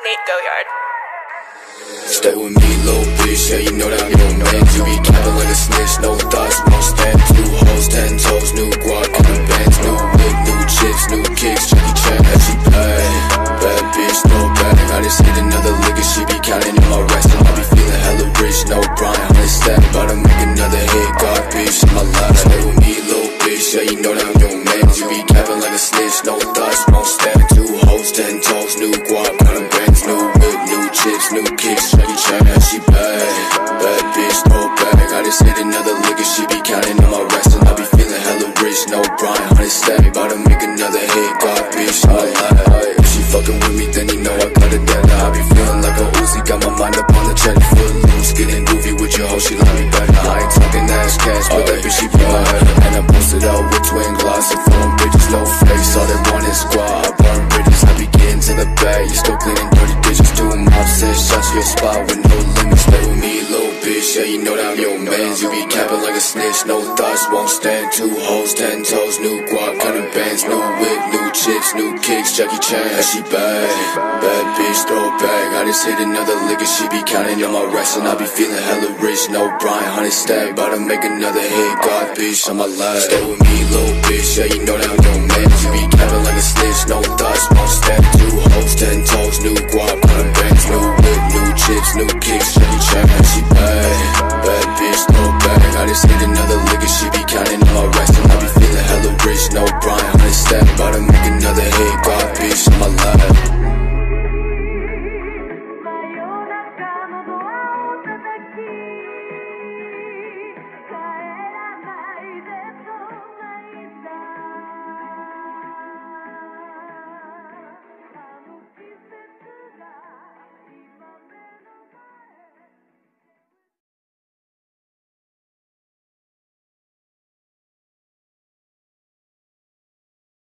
Nate Goyard. Stay with me, little bitch, yeah, you know that I'm your man. You be capping like a snitch, no thoughts, won't stand Two hoes, ten toes, new guac in the bands. New whip, new chips, new kicks, Jackie Chan, as she pay Bad bitch, no bag, I just hit another lick and she be counting in my rest. I be feeling hella rich, no Brian, honey stack About to make another hit, God bitch, in my life. Stay with me, little bitch, yeah, you know that I'm your man. You be capping like a snitch, no thoughts, won't stand Two hoes, ten toes, new guac, she bad, bitch, no bag. I just hit another and she be counting on my rest, and I be feeling hella rich, no Brian, honey stack, about to make another hit, God bitch, I lie. If she fucking with me, then you know I got it down. I be feeling like a Uzi, got my mind up on the check, foot loose, getting goofy with your hoe, she love me back. I ain't talking ass cash, but that bitch she bad, to your spot with no limits. Stay with me, little bitch, yeah, you know that I'm your man. You be capping like a snitch, no thoughts, won't stand. Two hoes, ten toes, new guap, of bands, new whip, new chips, new kicks, Jackie Chan, she bad, bad bitch, throw back. I just hit another lick and she be counting on my rest, and I be feeling hella rich, no Brian, honey stack, about to make another hit, God bitch, on my life. Stay with me, little bitch, yeah, you know that I'm your man. You be